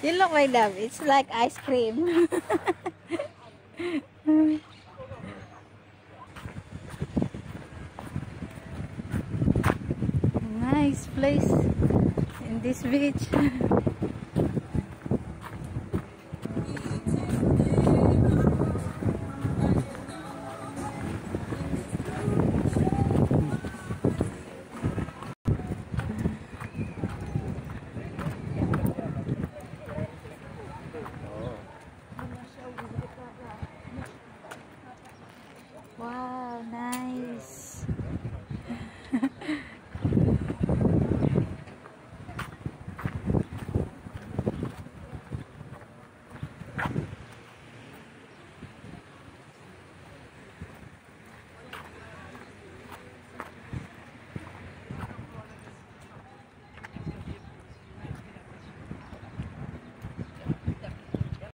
You look, my love. It's like ice cream. nice place in this beach. Wow, nice.